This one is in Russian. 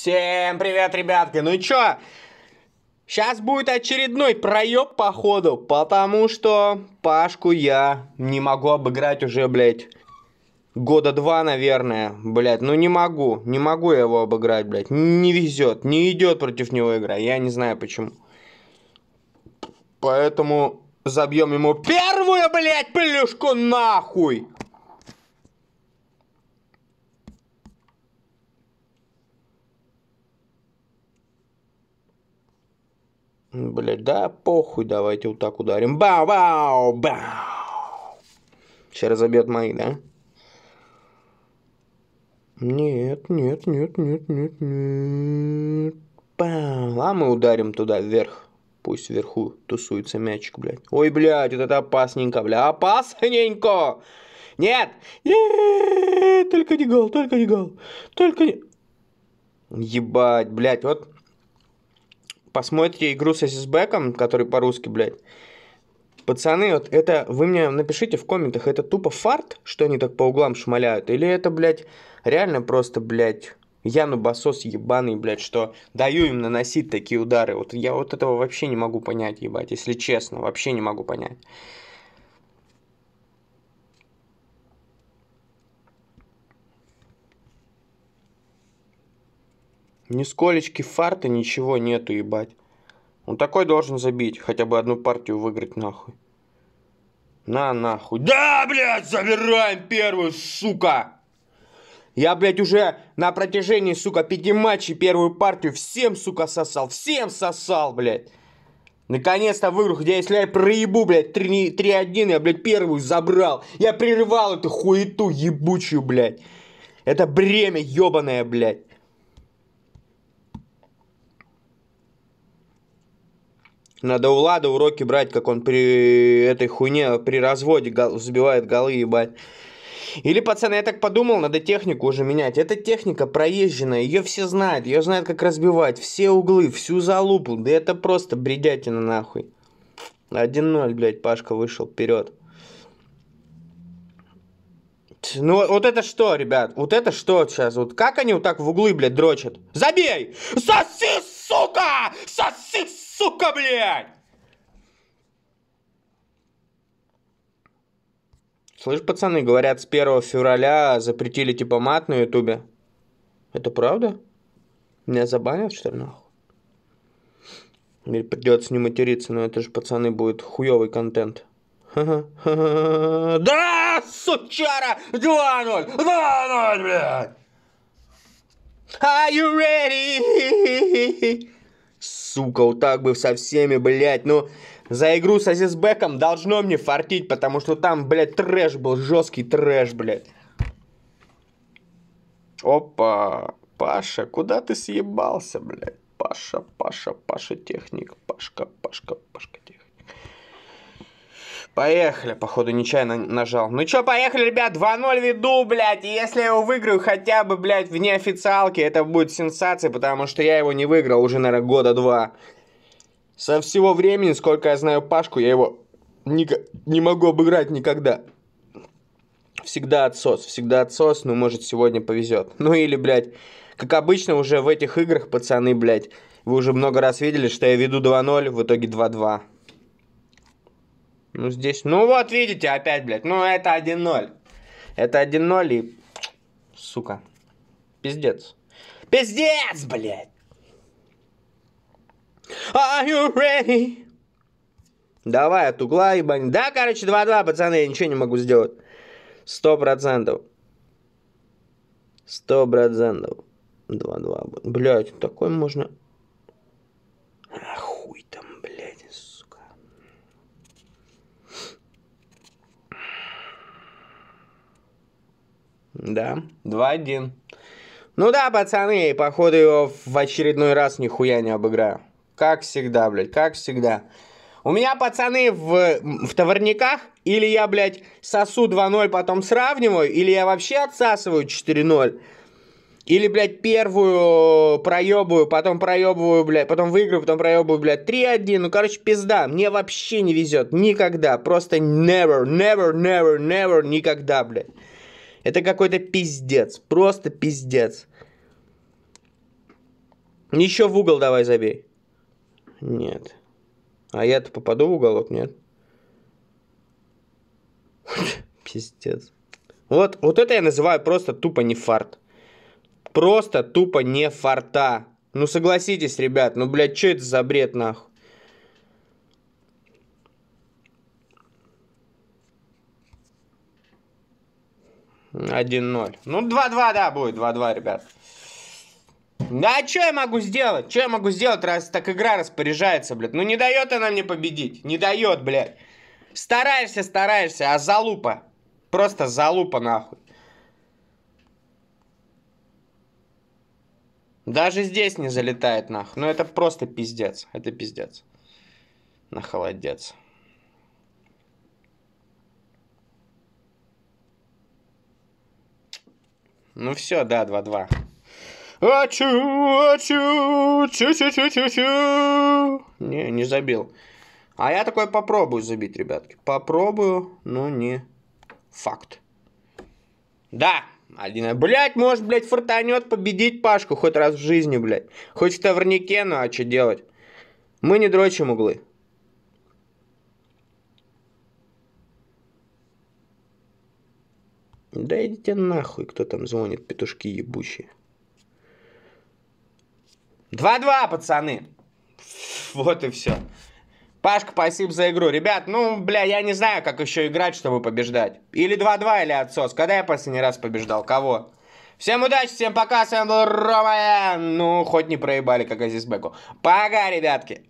Всем привет, ребятки! Ну чё, сейчас будет очередной проеб походу, потому что Пашку я не могу обыграть уже, блядь, года два, наверное, блядь, ну не могу, не могу я его обыграть, блядь, не везет, не идет против него игра, я не знаю почему. Поэтому забьем ему первую, блядь, плюшку нахуй! Блять, да похуй, давайте вот так ударим. Бау, бау, бау. Сейчас разобьет мои, да? Нет, нет, нет, нет, нет, нет. Бау. А мы ударим туда вверх. Пусть вверху тусуется мячик, блядь. Ой, блядь, вот это опасненько, бля. Опасненько! Нет! Нет! Только не гол, только не гол. Только не... Ебать, блядь, вот посмотрите игру с Азизбеком, который по-русски, блядь. Пацаны, вот это, вы мне напишите в комментах, это тупо фарт, что они так по углам шмаляют? Или это, блядь, реально просто, блядь, Яну Басос ебаный, блядь, что даю им наносить такие удары. Вот я вот этого вообще не могу понять, ебать, если честно, вообще не могу понять. Нисколечки фарта, ничего нету, ебать. Он такой должен забить, хотя бы одну партию выиграть нахуй. На нахуй. Да, блядь, забираем первую, сука! Я, блядь, уже на протяжении, сука, пяти матчей первую партию всем, сука, сосал. Всем сосал, блядь. Наконец-то выиграл, хотя если я проебу, блядь, 3-1, я, блядь, первую забрал. Я прерывал эту хуету ебучую, блядь. Это бремя ебаное, блядь. Надо у Влада уроки брать, как он при этой хуйне, при разводе гол, забивает голы, ебать. Или, пацаны, я так подумал, надо технику уже менять. Эта техника проезженная, ее все знают, ее знают, как разбивать. Все углы, всю залупу. Да это просто бредятина нахуй. 1-0, блядь, Пашка вышел вперед. Ну вот это что, ребят? Вот это что сейчас? Вот как они вот так в углы, блядь, дрочат? Забей! Соси, сука! Соси, сука, блядь! Слышь, пацаны, говорят, с 1 февраля запретили типа мат на ютубе. Это правда? Меня забанят, что ли, нахуй? Или придется не материться, но это же, пацаны, будет хуёвый контент. Да, сучара! 2-0! 2-0, блядь! Are you ready? Сука, вот так бы со всеми, блядь. Ну, за игру с Азизбеком должно мне фартить, потому что там, блядь, трэш был, жесткий трэш, блядь. Опа, Паша, куда ты съебался, блядь? Паша, Паша, Паша техник, Пашка, Пашка, Пашка техник. Поехали, походу нечаянно нажал. Ну чё, поехали, ребят, 2-0 веду, блядь. Если я его выиграю хотя бы, блядь, в неофициалке, это будет сенсация, потому что я его не выиграл уже, наверное, года два. Со всего времени, сколько я знаю Пашку, я его не, не могу обыграть никогда. Всегда отсос, всегда отсос, ну, может, сегодня повезет. Ну, или, блядь, как обычно уже в этих играх, пацаны, блядь, вы уже много раз видели, что я веду 2-0, в итоге 2-2. Ну, здесь... Ну, вот, видите, опять, блядь. Ну, это 1-0. Это 1-0 и... Сука. Пиздец. Пиздец, блядь! Are you ready? Давай от угла, ебань. Да, короче, 2-2, пацаны, я ничего не могу сделать. Сто процентов. Сто процентов. 2-2. Блядь, такой можно... Хуй там, блядь. Да, 2-1. Ну да, пацаны, походу его в очередной раз нихуя не обыграю. Как всегда, блядь, как всегда. У меня, пацаны, в, в товарниках или я, блядь, сосу 2-0, потом сравниваю, или я вообще отсасываю 4-0. Или, блядь, первую проебываю, потом проебываю, блядь, потом выиграю, потом проебываю, блядь, 3-1. Ну, короче, пизда. Мне вообще не везет. Никогда. Просто never, never, never, never, никогда, блядь. Это какой-то пиздец. Просто пиздец. Еще в угол давай забей. Нет. А я-то попаду в уголок, нет? Пиздец. Вот, вот это я называю просто тупо не фарт. Просто тупо не фарта. Ну согласитесь, ребят, ну, блядь, что это за бред, нахуй? Один ноль. Ну, 2-2, да, будет. 2-2, ребят. Да, а что я могу сделать? Что я могу сделать, раз так игра распоряжается, блядь? Ну, не дает она мне победить. Не дает, блядь. Стараешься, стараешься, а залупа. Просто залупа, нахуй. Даже здесь не залетает нахуй. Ну это просто пиздец. Это пиздец. На холодец. Ну все, да, 2-2. Ачу, ачу, чу-чу-чу-чу-чу. Не, не забил. А я такой попробую забить, ребятки. Попробую, но не факт. Да, один, блядь, может, блядь, фортанет победить Пашку хоть раз в жизни, блядь. Хоть в таврнике, ну а что делать? Мы не дрочим углы. Да идите нахуй, кто там звонит, петушки ебучие. 2-2, пацаны. Вот и все. Пашка, спасибо за игру. Ребят, ну, бля, я не знаю, как еще играть, чтобы побеждать. Или 2-2, или отсос. Когда я последний раз побеждал? Кого? Всем удачи, всем пока, с вами был Рома. Ну, хоть не проебали, как Азизбеку. Пока, ребятки.